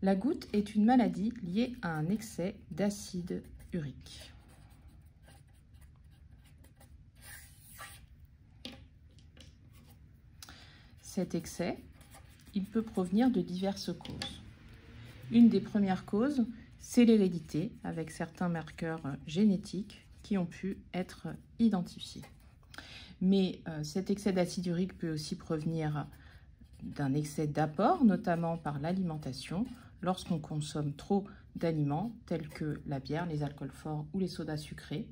La goutte est une maladie liée à un excès d'acide urique. Cet excès, il peut provenir de diverses causes. Une des premières causes, c'est l'hérédité, avec certains marqueurs génétiques qui ont pu être identifiés. Mais euh, cet excès d'acide urique peut aussi provenir d'un excès d'apport, notamment par l'alimentation, lorsqu'on consomme trop d'aliments tels que la bière, les alcools forts ou les sodas sucrés,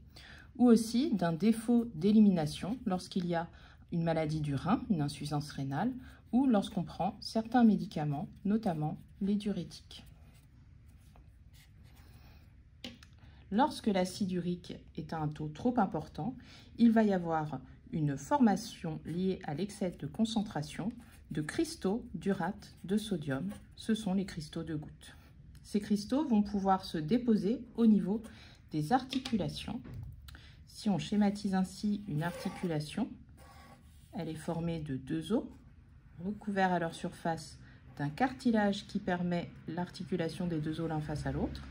ou aussi d'un défaut d'élimination lorsqu'il y a une maladie du rein, une insuffisance rénale, ou lorsqu'on prend certains médicaments, notamment les diurétiques. Lorsque l'acide urique est à un taux trop important, il va y avoir une formation liée à l'excès de concentration de cristaux d'urate de sodium. Ce sont les cristaux de goutte. Ces cristaux vont pouvoir se déposer au niveau des articulations. Si on schématise ainsi une articulation, elle est formée de deux os recouverts à leur surface d'un cartilage qui permet l'articulation des deux os l'un face à l'autre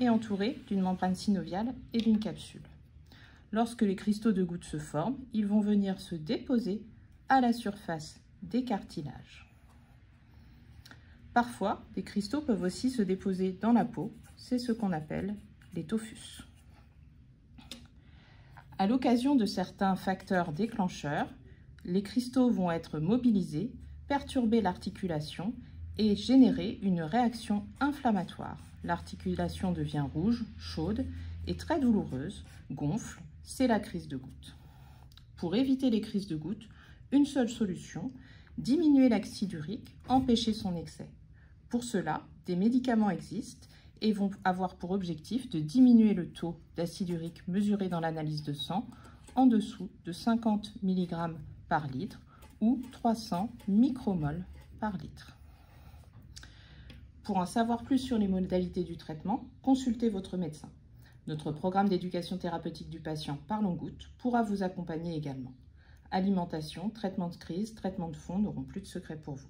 et entourée d'une membrane synoviale et d'une capsule. Lorsque les cristaux de goutte se forment, ils vont venir se déposer à la surface des cartilages. Parfois, des cristaux peuvent aussi se déposer dans la peau, c'est ce qu'on appelle les tophus. À l'occasion de certains facteurs déclencheurs, les cristaux vont être mobilisés, perturber l'articulation et générer une réaction inflammatoire. L'articulation devient rouge, chaude et très douloureuse, gonfle, c'est la crise de goutte. Pour éviter les crises de goutte, une seule solution, diminuer l'acide urique, empêcher son excès. Pour cela, des médicaments existent et vont avoir pour objectif de diminuer le taux d'acide urique mesuré dans l'analyse de sang en dessous de 50 mg par litre ou 300 micromoles par litre. Pour en savoir plus sur les modalités du traitement, consultez votre médecin. Notre programme d'éducation thérapeutique du patient Parlons Goutte pourra vous accompagner également alimentation, traitement de crise, traitement de fond n'auront plus de secret pour vous.